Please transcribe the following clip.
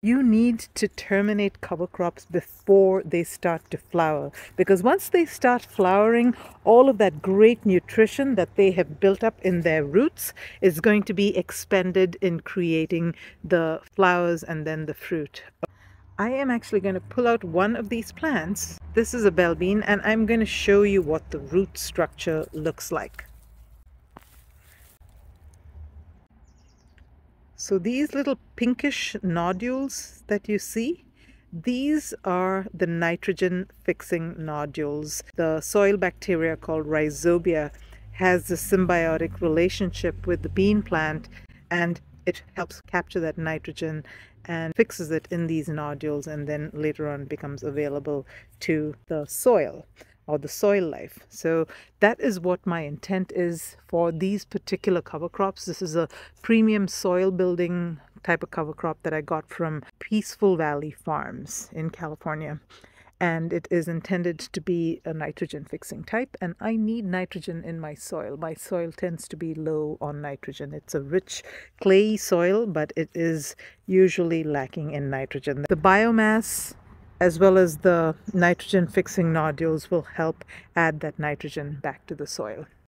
You need to terminate cover crops before they start to flower because once they start flowering, all of that great nutrition that they have built up in their roots is going to be expended in creating the flowers and then the fruit. I am actually going to pull out one of these plants. This is a bell bean and I'm going to show you what the root structure looks like. So these little pinkish nodules that you see, these are the nitrogen fixing nodules. The soil bacteria called rhizobia has a symbiotic relationship with the bean plant and it helps capture that nitrogen and fixes it in these nodules and then later on becomes available to the soil or the soil life. So that is what my intent is for these particular cover crops. This is a premium soil building type of cover crop that I got from Peaceful Valley Farms in California. And it is intended to be a nitrogen fixing type. And I need nitrogen in my soil. My soil tends to be low on nitrogen. It's a rich clayey soil, but it is usually lacking in nitrogen. The biomass as well as the nitrogen fixing nodules will help add that nitrogen back to the soil.